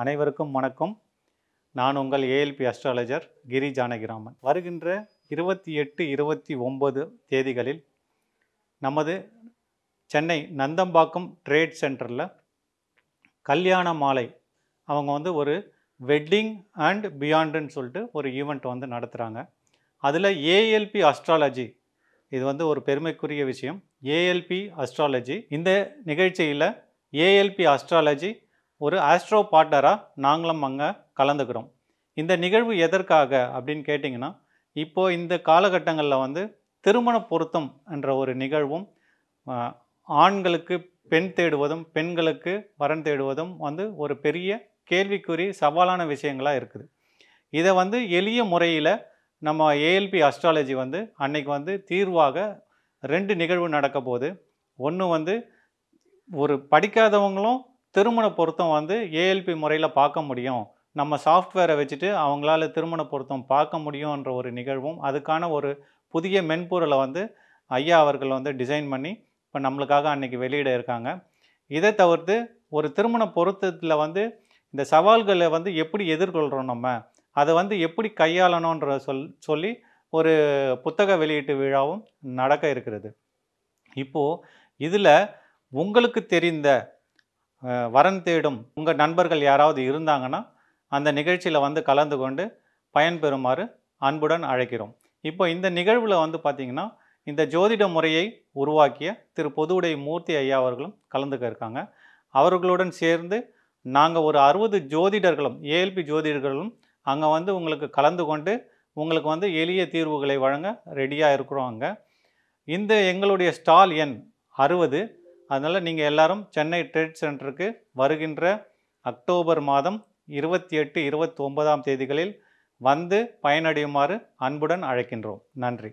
அனைவருக்கும் வணக்கம். நான் உங்கள் ஏஎல்பி அஸ்ட்ராலஜர் கிரி ஜானகிராமன். வருகின்ற இருபத்தி எட்டு இருபத்தி ஒம்பது தேதிகளில் நமது சென்னை நந்தம்பாக்கம் ட்ரேட் சென்டரில் கல்யாண மாலை. அவங்க வந்து ஒரு வெட்டிங் அண்ட் பியாண்டுன்னு சொல்லிட்டு ஒரு ஈவெண்ட் வந்து நடத்துகிறாங்க அதில் ஏஎல்பி அஸ்ட்ராலஜி இது வந்து ஒரு பெருமைக்குரிய விஷயம். ஏஎல்பி அஸ்ட்ராலஜி இந்த நிகழ்ச்சியில் ஏஎல்பி அஸ்ட்ராலஜி ஒரு ஆஸ்ட்ரோ பார்ட்னராக நாங்களும் அங்கே கலந்துக்கிறோம். இந்த நிகழ்வு எதற்காக அப்படின்னு கேட்டிங்கன்னா இப்போது இந்த காலகட்டங்களில் வந்து திருமண பொருத்தம் என்ற ஒரு நிகழ்வும் ஆண்களுக்கு பெண் தேடுவதும் பெண்களுக்கு வரன் தேடுவதும் வந்து ஒரு பெரிய கேள்விக்குறி சவாலான விஷயங்களாக இருக்குது. இதை வந்து எளிய முறையில் நம்ம ஏஎல்பி அஸ்ட்ராலஜி வந்து அன்னைக்கு வந்து தீர்வாக ரெண்டு நிகழ்வு நடக்க போது ஒன்று வந்து ஒரு படிக்காதவங்களும் திருமண பொருத்தம் வந்து ஏஎல்பி முறையில் பார்க்க முடியும். நம்ம சாஃப்ட்வேரை வச்சுட்டு அவங்களால திருமண பொருத்தம் பார்க்க முடியுன்ற ஒரு நிகழ்வும் அதுக்கான ஒரு புதிய மென்பொருளை வந்து ஐயா அவர்கள் வந்து டிசைன் பண்ணி இப்போ நம்மளுக்காக அன்னைக்கு வெளியிட இருக்காங்க. இதை தவிர்த்து ஒரு திருமண பொருத்தத்தில் வந்து இந்த சவால்களை வந்து எப்படி எதிர்கொள்கிறோம் நம்ம? அதை வந்து எப்படி கையாளணுன்ற சொல் சொல்லி ஒரு புத்தக வெளியீட்டு விழாவும் நடக்க இருக்கிறது. இப்போது இதில் உங்களுக்கு தெரிந்த வரன் தேடும் உங்கள் நண்பர்கள் யாராவது இருந்தாங்கன்னா அந்த நிகழ்ச்சியில் வந்து கலந்து கொண்டு பயன்பெறுமாறு அன்புடன் அழைக்கிறோம். இப்போ இந்த நிகழ்வில் வந்து பார்த்திங்கன்னா இந்த ஜோதிட முறையை உருவாக்கிய திரு பொதுவுடை மூர்த்தி ஐயா அவர்களும் கலந்துக்க இருக்காங்க அவர்களுடன் சேர்ந்து நாங்கள் ஒரு அறுபது ஜோதிடர்களும் ஏஎல்பி ஜோதிடர்களும் அங்கே வந்து உங்களுக்கு கலந்து கொண்டு உங்களுக்கு வந்து எளிய தீர்வுகளை வழங்க ரெடியாக இருக்கிறோம் அங்கே. இந்த எங்களுடைய ஸ்டால் எண் அறுபது. அதனால் நீங்கள் எல்லாரும் சென்னை ட்ரேட் சென்டருக்கு வருகின்ற அக்டோபர் மாதம் இருபத்தி எட்டு இருபத்தி ஒன்பதாம் தேதிகளில் வந்து பயனடையுமாறு அன்புடன் அழைக்கின்றோம். நன்றி.